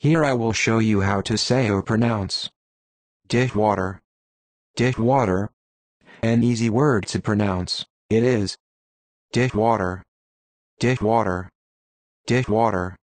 Here I will show you how to say or pronounce dishwater. Dishwater. An easy word to pronounce, it is. Dishwater. Dishwater. Dishwater.